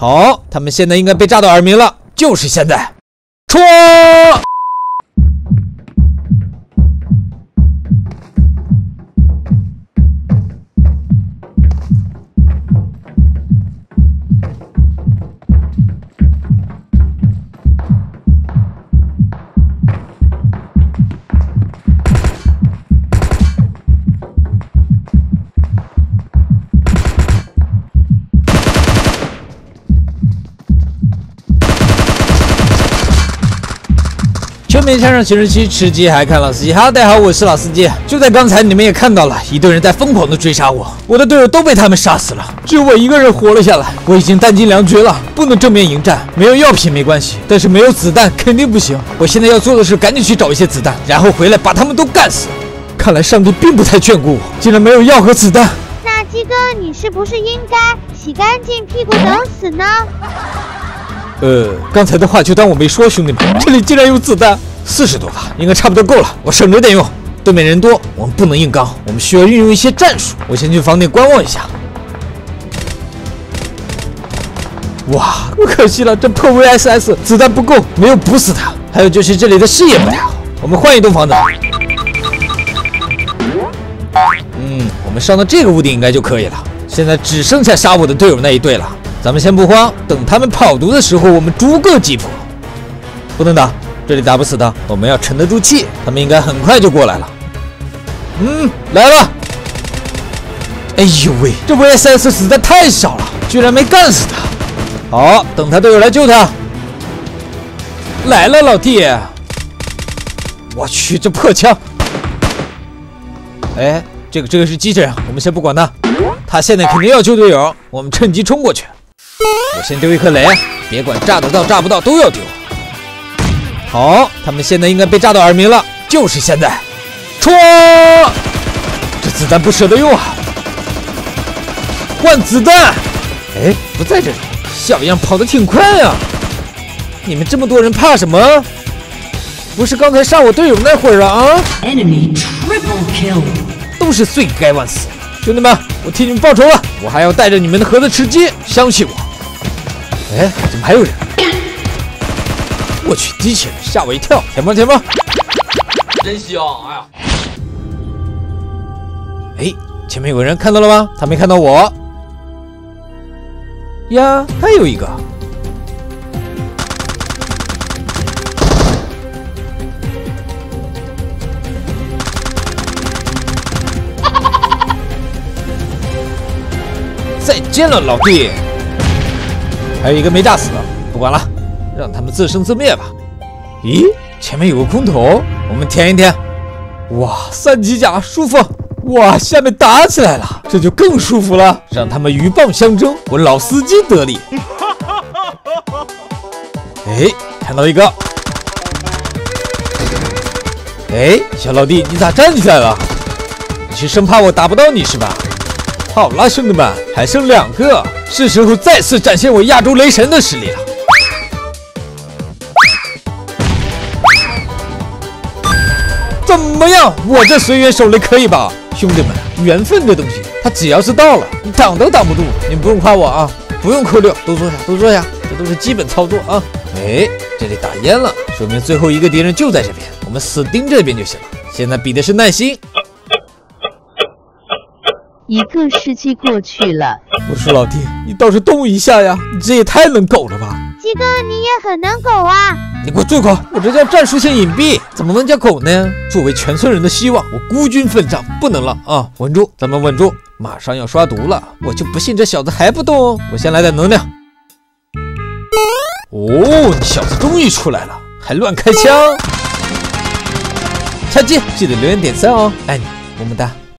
好，他们现在应该被炸到耳鸣了，就是现在，戳！全面向上行人区吃鸡还看老司机，哈喽，大家好，我是老司机。就在刚才，你们也看到了，一队人在疯狂的追杀我，我的队友都被他们杀死了，只有我一个人活了下来。我已经弹尽粮绝了，不能正面迎战，没有药品没关系，但是没有子弹肯定不行。我现在要做的是赶紧去找一些子弹，然后回来把他们都干死。看来上帝并不太眷顾我，竟然没有药和子弹。那鸡哥，你是不是应该洗干净屁股等死呢？呃，刚才的话就当我没说，兄弟们，这里竟然有子弹，四十多发，应该差不多够了，我省着点用。对面人多，我们不能硬刚，我们需要运用一些战术。我先去房顶观望一下。哇，可惜了，这破 VSS 子弹不够，没有补死他。还有就是这里的视野不太好，我们换一栋房子。嗯，我们上到这个屋顶应该就可以了。现在只剩下杀我的队友那一队了。咱们先不慌，等他们跑毒的时候，我们逐个击破。不能打，这里打不死他，我们要沉得住气。他们应该很快就过来了。嗯，来了。哎呦喂，这 VSS 实在太少了，居然没干死他。好，等他队友来救他。来了，老弟。我去，这破枪。哎，这个这个是机器人，我们先不管他。他现在肯定要救队友，我们趁机冲过去。我先丢一颗雷，别管炸得到炸不到都要丢。好，他们现在应该被炸到耳鸣了，就是现在，戳！这子弹不舍得用啊，换子弹。哎，不在这里，小样跑得挺快啊！你们这么多人怕什么？不是刚才杀我队友那会儿啊啊！Enemy triple kill，都是罪该万死。兄弟们，我替你们报仇了！我还要带着你们的盒子吃鸡，相信我。哎，怎么还有人？我去，机器人吓我一跳！前方，前方，真香！哎呀，哎，前面有个人，看到了吗？他没看到我。呀，还有一个。再见了，老弟。还有一个没炸死的，不管了，让他们自生自灭吧。咦，前面有个空投，我们填一填。哇，三级甲舒服。哇，下面打起来了，这就更舒服了。让他们鹬蚌相争，我老司机得利。哎，看到一个。哎，小老弟，你咋站起来了？你是生怕我打不到你是吧？好了，兄弟们，还剩两个。是时候再次展现我亚洲雷神的实力了。怎么样，我这随缘手雷可以吧？兄弟们，缘分这东西，它只要是到了，你挡都挡不住。你们不用夸我啊，不用扣六，都坐下，都坐下，这都是基本操作啊。哎，这里打烟了，说明最后一个敌人就在这边，我们死盯这边就行了。现在比的是耐心。一个世纪过去了，我说老弟，你倒是动一下呀！你这也太能苟了吧！鸡哥，你也很能苟啊！你给我住口！我这叫战术性隐蔽，怎么能叫狗呢？作为全村人的希望，我孤军奋战，不能浪啊！稳住，咱们稳住，马上要刷毒了，我就不信这小子还不动！我先来点能量。哦，你小子终于出来了，还乱开枪！下期，记得留言点赞哦，爱你，么么哒。